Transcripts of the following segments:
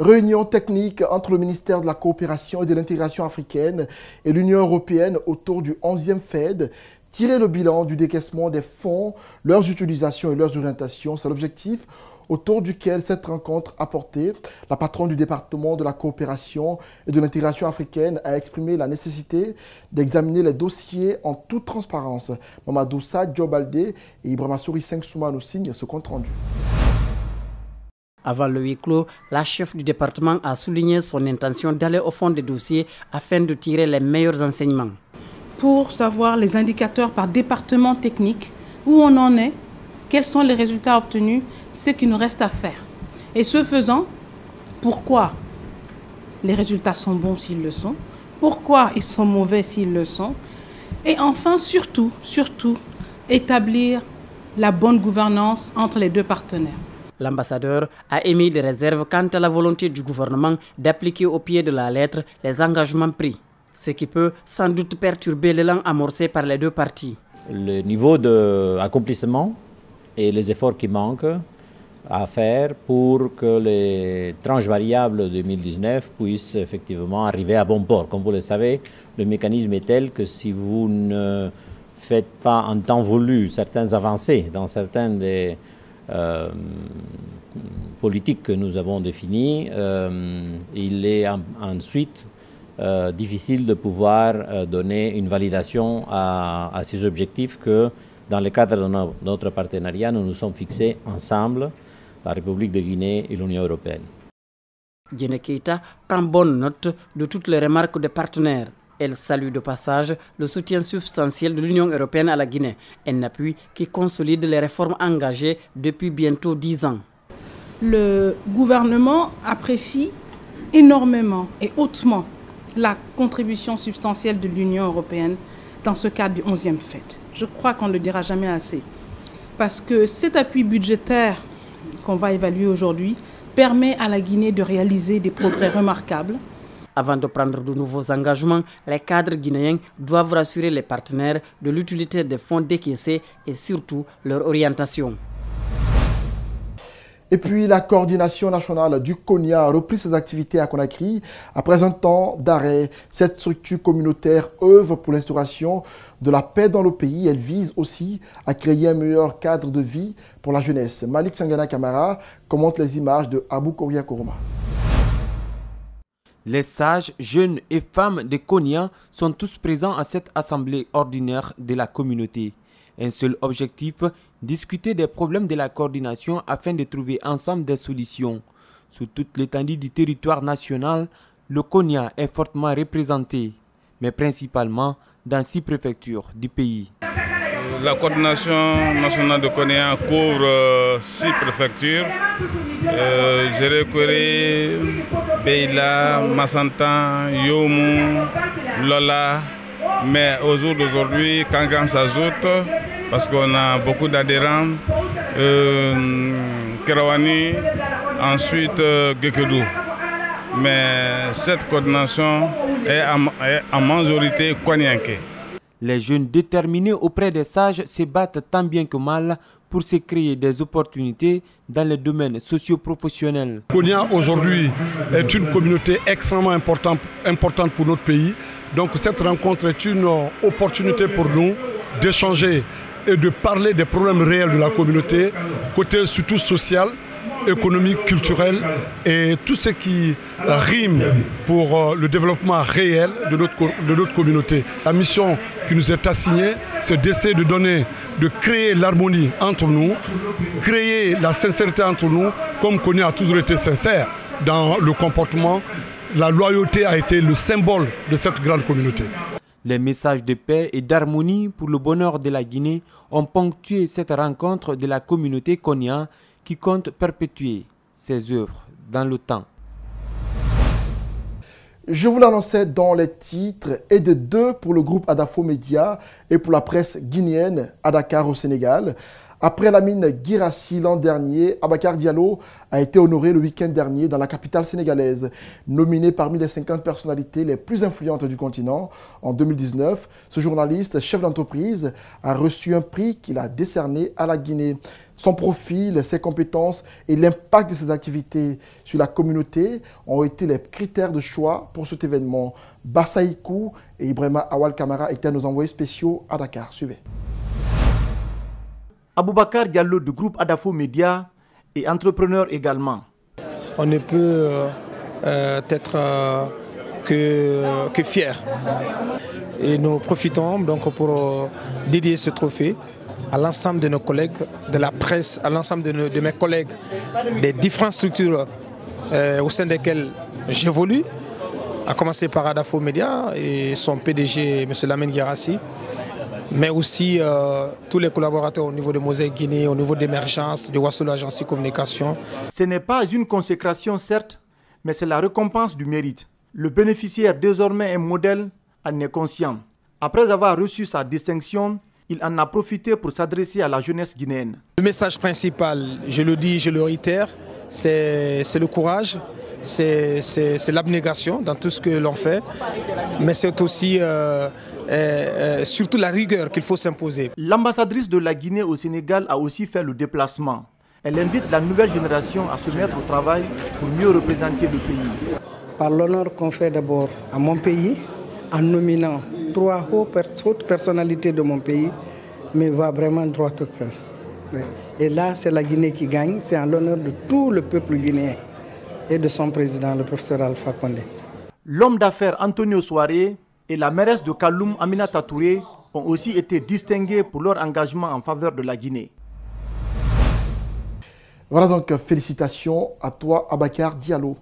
Réunion technique entre le ministère de la Coopération et de l'Intégration africaine et l'Union européenne autour du 11e FED. Tirer le bilan du décaissement des fonds, leurs utilisations et leurs orientations, c'est l'objectif autour duquel cette rencontre a porté. La patronne du département de la coopération et de l'intégration africaine a exprimé la nécessité d'examiner les dossiers en toute transparence. Mamadou Sa, Jobalde et Ibrahima Souri 5 nous signent ce compte rendu. Avant le huis clos, la chef du département a souligné son intention d'aller au fond des dossiers afin de tirer les meilleurs enseignements. Pour savoir les indicateurs par département technique, où on en est, quels sont les résultats obtenus, ce qu'il nous reste à faire. Et ce faisant, pourquoi les résultats sont bons s'ils le sont, pourquoi ils sont mauvais s'ils le sont, et enfin, surtout, surtout, établir la bonne gouvernance entre les deux partenaires. L'ambassadeur a émis des réserves quant à la volonté du gouvernement d'appliquer au pied de la lettre les engagements pris, ce qui peut sans doute perturber l'élan amorcé par les deux parties. Le niveau d'accomplissement et les efforts qui manquent à faire pour que les tranches variables 2019 puissent effectivement arriver à bon port. Comme vous le savez, le mécanisme est tel que si vous ne faites pas en temps voulu certaines avancées dans certaines des politique que nous avons définie, euh, il est ensuite euh, difficile de pouvoir donner une validation à, à, ces objectifs que, dans le cadre de notre partenariat, nous nous sommes fixés ensemble, la République de Guinée et l'Union européenne. Guinée Keita prend bonne note de toutes les remarques des partenaires. Elle salue de passage le soutien substantiel de l'Union européenne à la Guinée, un appui qui consolide les réformes engagées depuis bientôt dix ans. Le gouvernement apprécie énormément et hautement la contribution substantielle de l'Union européenne dans ce cadre du 11e FED. Je crois qu'on ne le dira jamais assez. Parce que cet appui budgétaire qu'on va évaluer aujourd'hui permet à la Guinée de réaliser des progrès remarquables avant de prendre de nouveaux engagements, les cadres guinéens doivent rassurer les partenaires de l'utilité des fonds décaissés et surtout leur orientation. Et puis la coordination nationale du CONIA a repris ses activités à Conakry. Après un temps d'arrêt, cette structure communautaire œuvre pour l'instauration de la paix dans le pays. Elle vise aussi à créer un meilleur cadre de vie pour la jeunesse. Malik Sangana Kamara commente les images de Abou Koria Koroma. Les sages, jeunes et femmes de Konya sont tous présents à cette assemblée ordinaire de la communauté. Un seul objectif, discuter des problèmes de la coordination afin de trouver ensemble des solutions. Sous toute l'étendue du territoire national, le Konya est fortement représenté, mais principalement dans six préfectures du pays. La coordination nationale de Konya couvre euh, six préfectures. Euh, Beila, Massantan, Yomu, Lola. Mais au jour d'aujourd'hui, Kangan s'ajoute parce qu'on a beaucoup d'adhérents. Euh, Kerawani, ensuite euh. Mais cette coordination est en, majorité Kwanyanke. Les jeunes déterminés auprès des sages se battent tant bien que mal pour se créer des opportunités dans le domaine socio-professionnel. Konya aujourd'hui est une communauté extrêmement importante, importante pour notre pays. Donc cette rencontre est une opportunité pour nous d'échanger et de parler des problèmes réels de la communauté, côté surtout social, économique, culturel et tout ce qui rime pour euh, le développement réel de notre, de notre communauté. La mission qui nous est assignée, c'est d'essayer de donner, de créer l'harmonie entre nous, créer la sincérité entre nous, comme Konya a toujours été sincère dans le comportement. La loyauté a été le symbole de cette grande communauté. Les messages de paix et d'harmonie pour le bonheur de la Guinée ont ponctué cette rencontre de la communauté Konya qui compte perpétuer ses œuvres dans le temps. Je vous l'annonçais dans les titres et de deux pour le groupe Adafo Média et pour la presse guinéenne à Dakar au Sénégal. Après la mine Girassi l'an dernier, Abakar Diallo a été honoré le week-end dernier dans la capitale sénégalaise. Nominé parmi les 50 personnalités les plus influentes du continent en 2019, ce journaliste, chef d'entreprise, a reçu un prix qu'il a décerné à la Guinée. Son profil, ses compétences et l'impact de ses activités sur la communauté ont été les critères de choix pour cet événement. Bassaïkou et Ibrahima Awal Kamara étaient nos envoyés spéciaux à Dakar. Suivez. Aboubakar Diallo du groupe Adafo Média et entrepreneur également. On ne peut euh, être euh, que, fier. Et nous profitons donc pour euh, dédier ce trophée à l'ensemble de nos collègues de la presse, à l'ensemble de, mes collègues des différentes structures au sein desquelles j'évolue, à commencer par Adafo Média et son PDG, M. Lamine Guérassi, mais aussi euh, tous les collaborateurs au niveau de Mosaïque Guinée, au niveau d'émergence, de Wassolo Agence Communication. Ce n'est pas une consécration, certes, mais c'est la récompense du mérite. Le bénéficiaire, désormais un modèle, en est conscient. Après avoir reçu sa distinction, il en a profité pour s'adresser à la jeunesse guinéenne. Le message principal, je le dis, je le réitère, c'est le courage, c'est l'abnégation dans tout ce que l'on fait, mais c'est aussi euh, euh, surtout la rigueur qu'il faut s'imposer. L'ambassadrice de la Guinée au Sénégal a aussi fait le déplacement. Elle invite la nouvelle génération à se mettre au travail pour mieux représenter le pays. Par l'honneur qu'on fait d'abord à mon pays, en nominant trois hautes personnalités de mon pays, mais va vraiment droit au cœur. Et là, c'est la Guinée qui gagne, c'est en l'honneur de tout le peuple guinéen et de son président, le professeur Alpha Condé. L'homme d'affaires Antonio Soare et la mairesse de Kaloum, Aminata Touré, ont aussi été distingués pour leur engagement en faveur de la Guinée. Voilà donc félicitations à toi Abakar Diallo.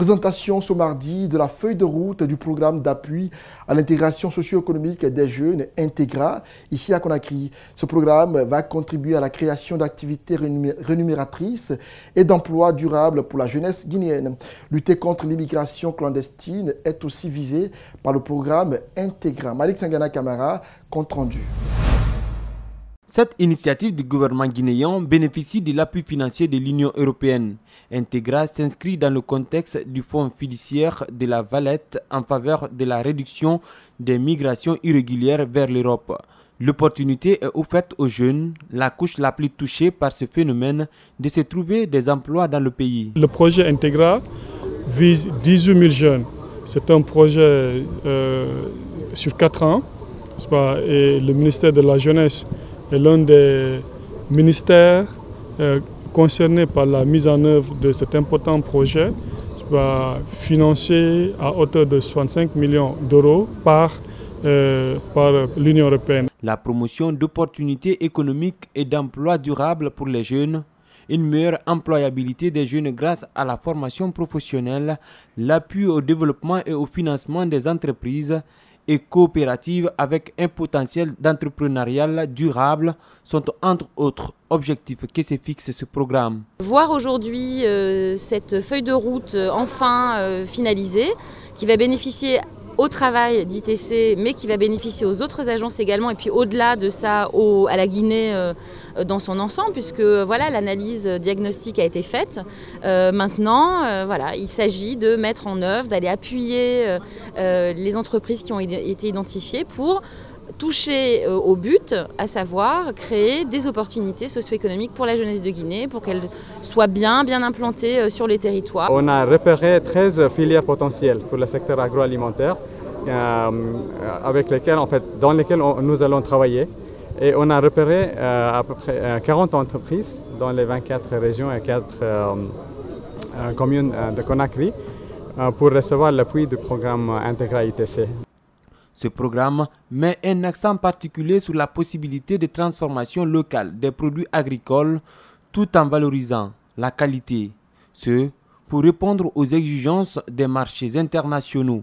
Présentation ce mardi de la feuille de route du programme d'appui à l'intégration socio-économique des jeunes Integra ici à Conakry. Ce programme va contribuer à la création d'activités rémunératrices et d'emplois durables pour la jeunesse guinéenne. Lutter contre l'immigration clandestine est aussi visé par le programme Integra. Malik Sangana Kamara, compte rendu. Cette initiative du gouvernement guinéen bénéficie de l'appui financier de l'Union européenne. Integra s'inscrit dans le contexte du fonds fiduciaire de la Valette en faveur de la réduction des migrations irrégulières vers l'Europe. L'opportunité est offerte aux jeunes, la couche la plus touchée par ce phénomène, de se trouver des emplois dans le pays. Le projet Integra vise 18 000 jeunes. C'est un projet euh, sur 4 ans. Et le ministère de la Jeunesse est l'un des ministères euh, concernés par la mise en œuvre de cet important projet, financé à hauteur de 65 millions d'euros par, euh, par l'Union européenne. La promotion d'opportunités économiques et d'emplois durables pour les jeunes, une meilleure employabilité des jeunes grâce à la formation professionnelle, l'appui au développement et au financement des entreprises, et coopératives avec un potentiel d'entrepreneuriat durable sont entre autres objectifs que se fixe ce programme. Voir aujourd'hui euh, cette feuille de route euh, enfin euh, finalisée qui va bénéficier au travail d'ITC, mais qui va bénéficier aux autres agences également, et puis au-delà de ça, à la Guinée euh, dans son ensemble, puisque voilà, l'analyse diagnostique a été faite. Euh, maintenant, euh, voilà, il s'agit de mettre en œuvre, d'aller appuyer les entreprises qui ont été identifiées pour toucher au but, à savoir créer des opportunités socio-économiques pour la jeunesse de Guinée, pour qu'elle soit bien, bien implantée sur les territoires. On a repéré 13 filières potentielles pour le secteur agroalimentaire. Euh, avec lesquels, en fait, dans lesquels nous allons travailler. Et on a repéré euh, à peu près 40 euh, entreprises dans les 24 régions et 4 communes de Conakry pour recevoir l'appui du programme Integra ITC. Ce programme met un accent particulier sur la possibilité de transformation locale des produits agricoles tout en valorisant la qualité, ce pour répondre aux exigences des marchés internationaux.